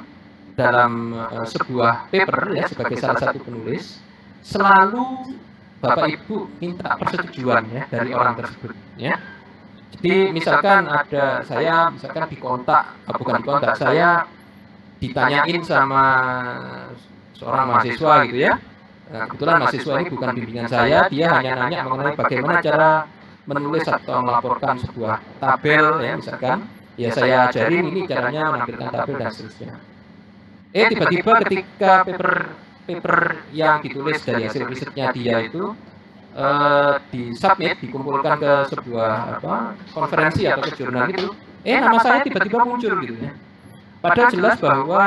dalam uh, sebuah paper ya sebagai salah satu penulis selalu bapak ibu minta persetujuan ya dari orang tersebut ya jadi misalkan ada saya misalkan di kontak bukan di kontak saya ditanyain sama seorang mahasiswa gitu ya. Nah, kebetulan mahasiswa ini bukan bimbingan saya, dia hanya nanya mengenai bagaimana cara menulis atau melaporkan sebuah tabel ya misalkan. Ya saya ajarin ini caranya menampilkan tabel dan seterusnya. Eh tiba-tiba ketika paper paper yang ditulis dari hasil risetnya dia itu uh, disubmit, dikumpulkan ke sebuah apa konferensi atau ke jurnal itu, eh nama saya tiba-tiba muncul gitu ya. Padahal jelas bahwa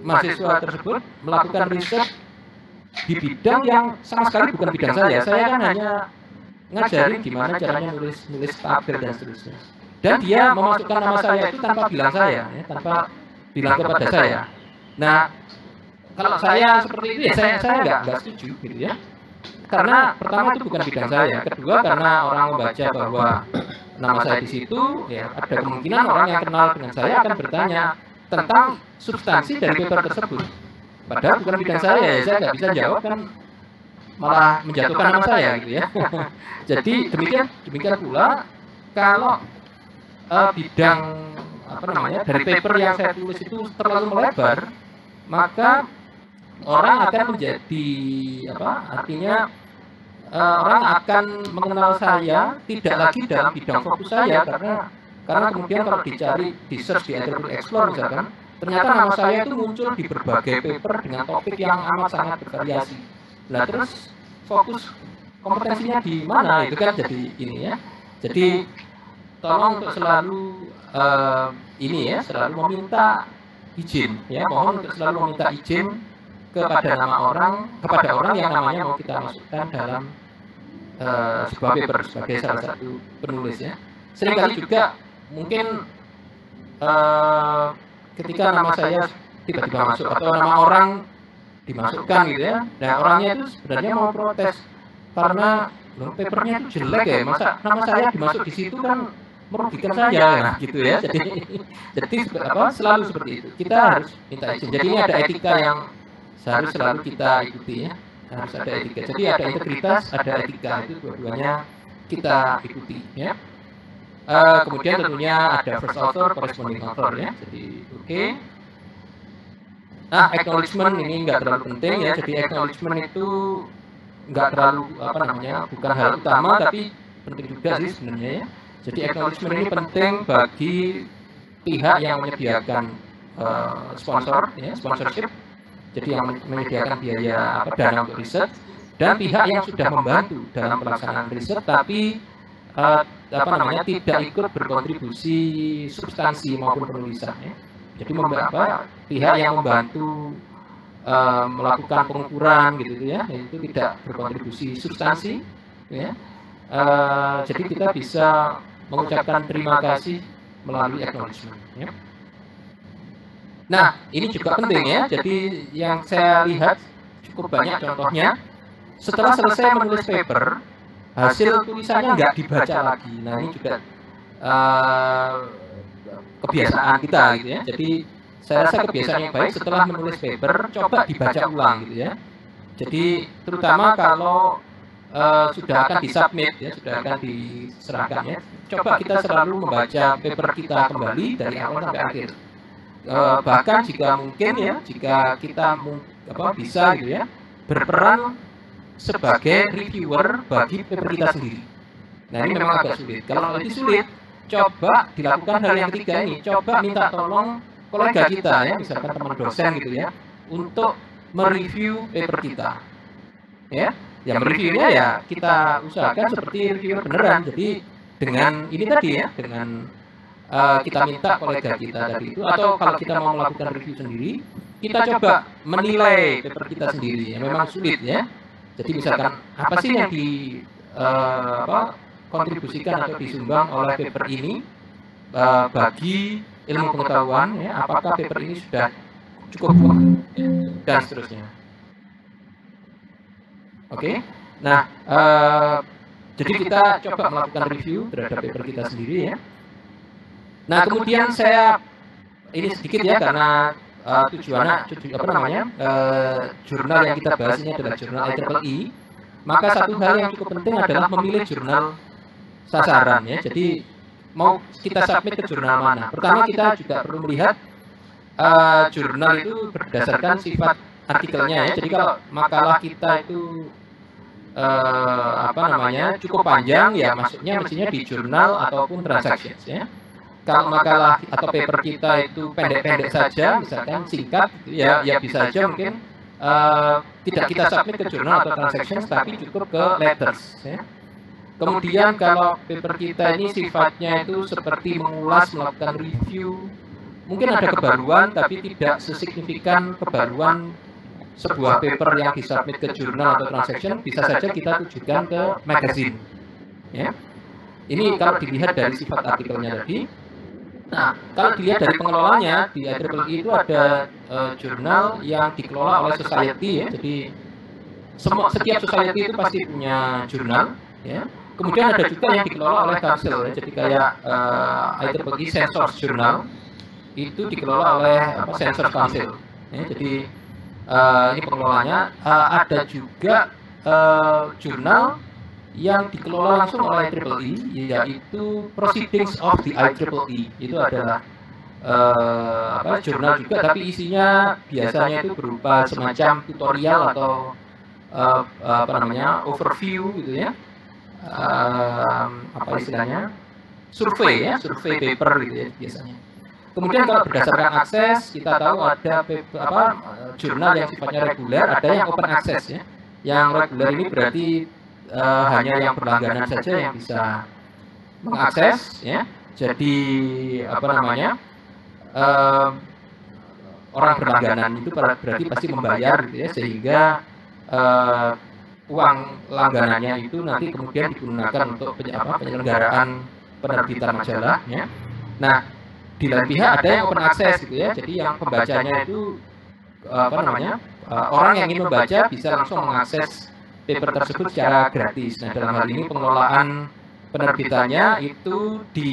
mahasiswa tersebut melakukan riset di bidang yang sama sekali bukan bidang saya. Saya kan hanya ngajarin gimana caranya nulis nulis tabel dan seterusnya. Dan dia memasukkan nama saya itu tanpa bilang saya, ya, tanpa bilang kepada saya. Nah, kalau saya seperti itu ya saya saya nggak nggak setuju gitu ya. Karena pertama itu bukan bidang saya, kedua karena orang membaca bahwa nama saya di situ, ya ada kemungkinan orang yang kenal dengan saya akan bertanya tentang substansi dari paper tersebut. Padahal bukan bidang saya, ya saya nggak bisa jawab kan malah menjatuhkan nama saya gitu ya. Jadi demikian demikian pula kalau uh, bidang apa namanya dari paper yang saya tulis itu terlalu melebar, maka orang akan menjadi apa artinya uh, orang akan mengenal saya tidak lagi dalam bidang fokus saya karena karena kemudian kalau dicari di search di Internet Explorer misalkan ternyata nama saya itu muncul di berbagai paper dengan topik yang amat sangat bervariasi. Nah terus fokus kompetensinya di mana itu kan jadi ini ya. Jadi tolong untuk selalu uh, ini ya selalu meminta izin ya mohon untuk selalu meminta izin kepada nama orang kepada orang yang namanya mau kita masukkan dalam uh, sebuah paper sebagai salah satu penulis ya. Seringkali juga mungkin uh, ketika nama saya tiba-tiba masuk atau nama orang dimasukkan gitu ya. Nah orangnya itu sebenarnya mau protes karena loh, papernya itu jelek ya, masa nama saya dimasuk di situ kan merugikan saya, nah gitu ya. Jadi jadi apa selalu seperti itu. Kita harus minta izin. Jadi ini ada etika yang seharusnya selalu kita ikuti ya. Harus ada etika. Jadi ada integritas, ada etika itu dua-duanya kita ikuti ya. Uh, kemudian tentunya ada first author, corresponding author ya. Jadi oke. Okay. Nah, acknowledgement ini enggak terlalu penting ya. Jadi acknowledgement itu enggak terlalu apa namanya, bukan hal utama tapi penting juga sih sebenarnya ya. Jadi acknowledgement ini penting bagi pihak yang menyediakan uh, sponsor ya, sponsorship. Jadi yang menyediakan biaya apa dana untuk riset dan pihak yang sudah membantu dalam pelaksanaan riset tapi uh, apa namanya tidak ikut berkontribusi substansi maupun penulisan ya. Jadi apa, pihak yang membantu uh, melakukan pengukuran gitu ya, itu tidak berkontribusi substansi ya. Uh, jadi kita bisa mengucapkan terima kasih melalui acknowledgement ya. Nah, ini juga penting ya. Jadi yang saya lihat cukup banyak contohnya. Setelah selesai menulis paper, hasil tulisannya nggak dibaca lagi. Nah, ini juga uh, kebiasaan kita gitu ya. Jadi saya rasa kebiasaan yang baik setelah menulis paper coba dibaca ulang gitu ya. Jadi terutama kalau uh, sudah akan disubmit ya, sudah akan diserahkan ya. Coba kita selalu membaca paper kita kembali dari awal sampai akhir. Uh, bahkan jika mungkin ya, jika kita apa bisa gitu ya, berperan sebagai reviewer bagi paper kita sendiri. Nah ini memang agak sulit. Kalau itu sulit, coba dilakukan hal yang ketiga ini. coba minta tolong kolega kita ya misalkan teman dosen gitu ya untuk mereview paper kita. ya yang mereviewnya ya kita usahakan seperti reviewer beneran. jadi dengan ini tadi ya dengan uh, kita minta kolega kita tadi itu. atau kalau kita mau melakukan review sendiri kita coba menilai paper kita sendiri. ya memang sulit ya. jadi misalkan apa sih yang di uh, apa kontribusikan atau disumbang oleh paper ini? Uh, bagi ilmu pengetahuan ya apakah paper ini sudah cukup kuat dan seterusnya. Oke. Okay? nah uh, jadi kita coba melakukan review terhadap paper kita sendiri ya nah kemudian saya ini sedikit ya karena uh, tujuannya apa namanya uh, jurnal yang kita bahas ini adalah jurnal IEEE maka satu hal yang cukup penting adalah memilih jurnal sasaran ya. Jadi mau kita submit ke jurnal mana? Pertama kita juga perlu melihat uh, jurnal itu berdasarkan sifat artikelnya ya. Jadi kalau makalah kita itu uh, apa namanya cukup panjang ya maksudnya mestinya di jurnal ataupun transactions ya. Kalau makalah atau paper kita itu pendek-pendek saja, misalkan singkat, gitu ya, ya bisa saja mungkin uh, tidak kita submit ke jurnal atau transactions, tapi cukup ke letters. Ya. Kemudian kalau paper kita ini sifatnya itu seperti mengulas, melakukan review, mungkin ada kebaruan tapi tidak sesignifikan kebaruan sebuah paper yang disubmit ke jurnal atau transaction, bisa saja kita tujukan ke magazine. Ya. Ini kalau dilihat dari sifat artikelnya tadi. Nah, kalau dilihat dari pengelolanya di IEEE itu ada uh, jurnal yang dikelola oleh society ya. Jadi semua setiap society itu pasti punya jurnal ya Kemudian ada juga yang dikelola oleh Council ya. Jadi kayak uh, IEEE Sensors Journal itu dikelola oleh apa Sensor Council. Ya, jadi uh, ini pengelolanya uh, ada juga uh, jurnal yang dikelola langsung oleh IEEE yaitu Proceedings of the IEEE itu adalah uh, apa jurnal juga tapi isinya biasanya itu berupa semacam tutorial atau uh, apa namanya overview gitu ya. Uh, apa istilahnya? Survei ya survei paper gitu ya biasanya. Kemudian kalau berdasarkan akses kita tahu ada paper, apa jurnal yang sifatnya reguler ada yang open access ya. Yang reguler ini berarti uh, hanya yang berlangganan saja yang bisa mengakses ya jadi apa namanya uh, orang berlangganan itu berarti pasti membayar gitu ya sehingga uh, uang langganannya itu nanti kemudian digunakan untuk apa, penyelenggaraan penerbitan majalah ya. Nah, di lain pihak ada yang open access gitu ya. Jadi yang pembacanya itu apa namanya? uh, orang yang ingin membaca bisa langsung mengakses paper tersebut secara gratis. Nah, dalam hal ini pengelolaan penerbitannya itu di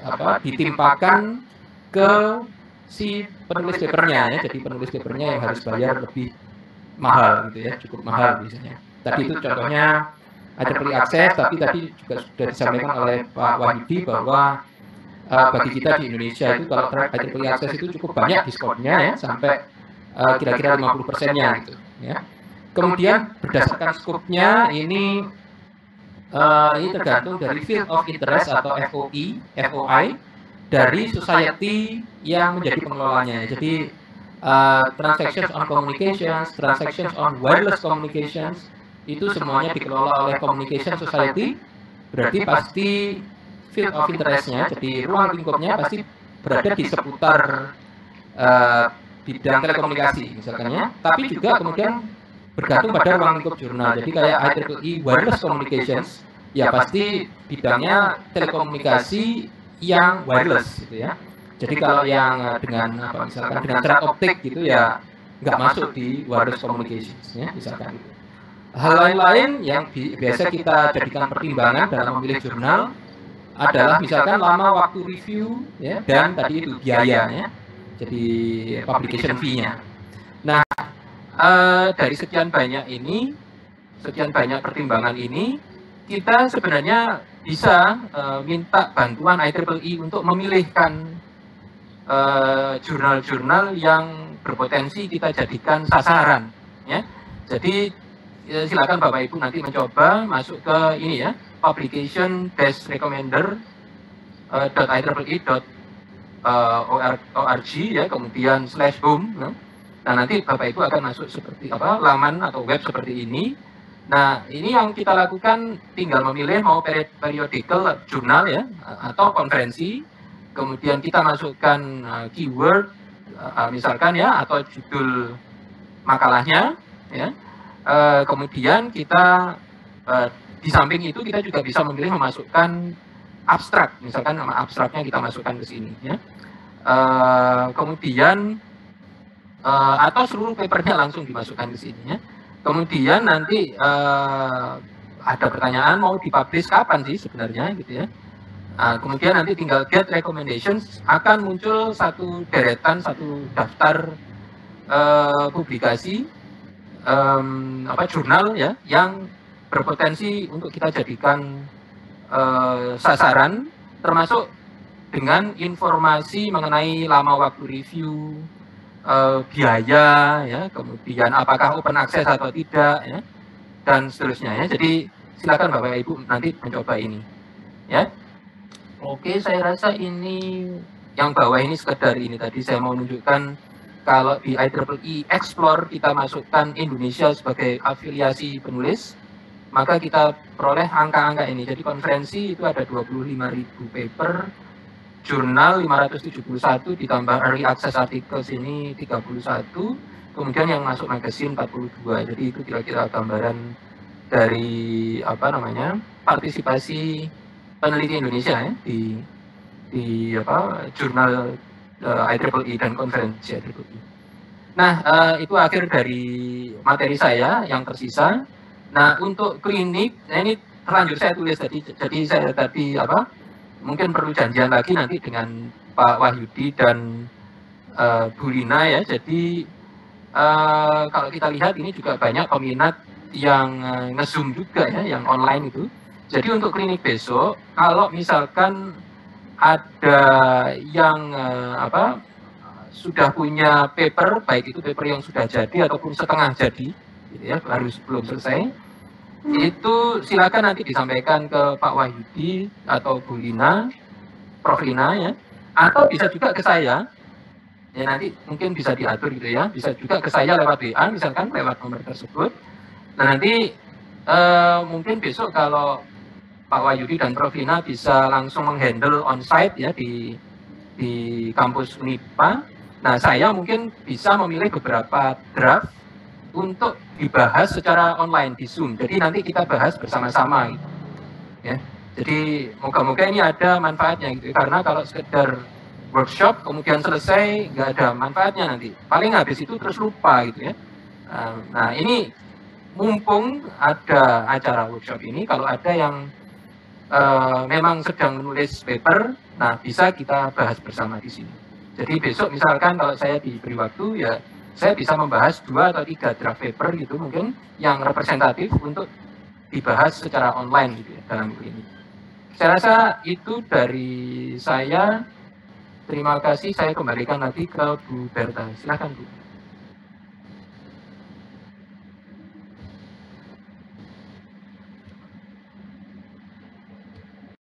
apa ditimpakan ke si penulis papernya ya. Jadi penulis papernya yang harus bayar lebih mahal gitu ya, cukup mahal biasanya. Tadi itu contohnya ada beli akses, tapi tadi juga sudah disampaikan oleh Pak Wahyudi bahwa uh, bagi kita di Indonesia itu kalau beli akses itu cukup banyak diskonnya ya, sampai uh, kira-kira 50 persennya gitu ya. Kemudian berdasarkan skupnya ini uh, ini tergantung dari field of interest atau FOI, FOI dari society yang menjadi pengelolanya. Jadi uh, transactions on communications, transactions on wireless communications itu semuanya dikelola oleh communication society. Berarti pasti field of interestnya, jadi ruang lingkupnya pasti berada di seputar uh, bidang telekomunikasi misalkannya. Tapi juga kemudian bergantung pada ruang lingkup jurnal. Jadi kayak IEEE wireless communications ya pasti bidangnya telekomunikasi yang wireless gitu ya. Jadi kalau yang dengan apa misalkan dengan serat optik gitu ya nggak masuk di wireless communications ya misalkan gitu. Hal lain-lain yang bi biasa kita jadikan pertimbangan dalam memilih jurnal adalah misalkan lama waktu review ya dan tadi itu biayanya. Jadi publication fee-nya. Uh, dari sekian banyak ini, sekian banyak pertimbangan ini, kita sebenarnya bisa uh, minta bantuan IEEE untuk memilihkan jurnal-jurnal uh, yang berpotensi kita jadikan sasaran. Ya. Jadi ya, silakan Bapak Ibu nanti mencoba masuk ke ini ya publication best recommender uh, .org ya kemudian slash home ya. Nah nanti Bapak Ibu akan masuk seperti apa laman atau web seperti ini Nah, ini yang kita lakukan tinggal memilih mau periodical jurnal ya atau konferensi. Kemudian kita masukkan uh, keyword uh, misalkan ya atau judul makalahnya ya. Uh, kemudian kita di samping itu kita juga bisa memilih memasukkan abstrak, misalkan nama abstraknya kita masukkan ke sini ya. Uh, kemudian uh, atau seluruh papernya langsung dimasukkan ke sini ya. Kemudian nanti uh, ada pertanyaan mau dipublish kapan sih sebenarnya gitu ya. Nah, kemudian nanti tinggal get recommendations akan muncul satu deretan satu daftar uh, publikasi um, apa jurnal ya yang berpotensi untuk kita jadikan uh, sasaran termasuk dengan informasi mengenai lama waktu review, uh, biaya ya kemudian apakah open access atau tidak ya dan seterusnya ya. Jadi silakan bapak ibu nanti mencoba ini ya. Oke saya rasa ini yang bawah ini sekedar ini tadi. Saya mau menunjukkan kalau di IEEE Explore kita masukkan Indonesia sebagai afiliasi penulis maka kita peroleh angka-angka ini. Jadi konferensi itu ada 25.000 paper jurnal 571 ditambah early access articles ini 31 kemudian yang masuk magazine 42 jadi itu kira-kira gambaran dari apa namanya partisipasi peneliti Indonesia ya di di apa jurnal uh, eh, IEEE dan konferensi IEEE. Nah uh, itu akhir dari materi saya yang tersisa. Nah untuk klinik, nah ini terlanjur saya tulis tadi, jadi saya tadi apa mungkin perlu janjian lagi nanti dengan Pak Wahyudi dan uh, Bu Lina ya. Jadi uh, kalau kita lihat ini juga banyak peminat yang uh, nge-zoom juga ya, yang online itu. Jadi untuk klinik besok, kalau misalkan ada yang uh, apa sudah punya paper, baik itu paper yang sudah jadi ataupun setengah jadi, gitu ya, harus belum selesai, itu silakan nanti disampaikan ke Pak Wahyudi atau Bu Lina, Prof Lina ya, atau bisa juga ke saya. Ya nanti mungkin bisa diatur gitu ya, bisa juga ke saya lewat WA misalkan lewat nomor tersebut. Nah nanti eh, mungkin besok kalau Pak Wahyudi dan Prof Lina bisa langsung menghandle on-site ya di di kampus Unipa. Nah saya mungkin bisa memilih beberapa draft untuk dibahas secara online di Zoom. Jadi nanti kita bahas bersama-sama gitu. Ya. Jadi moga-moga ini ada manfaatnya gitu. Karena kalau sekedar workshop kemudian selesai nggak ada manfaatnya nanti. Paling habis itu terus lupa gitu ya. Uh, nah ini mumpung ada acara workshop ini, kalau ada yang uh, memang sedang menulis paper, nah bisa kita bahas bersama di sini. Jadi besok misalkan kalau saya diberi waktu ya saya bisa membahas dua atau tiga draft paper gitu mungkin yang representatif untuk dibahas secara online gitu ya dalam ini. Saya rasa itu dari saya. Terima kasih. Saya kembalikan nanti ke Bu Berta. Silakan Bu.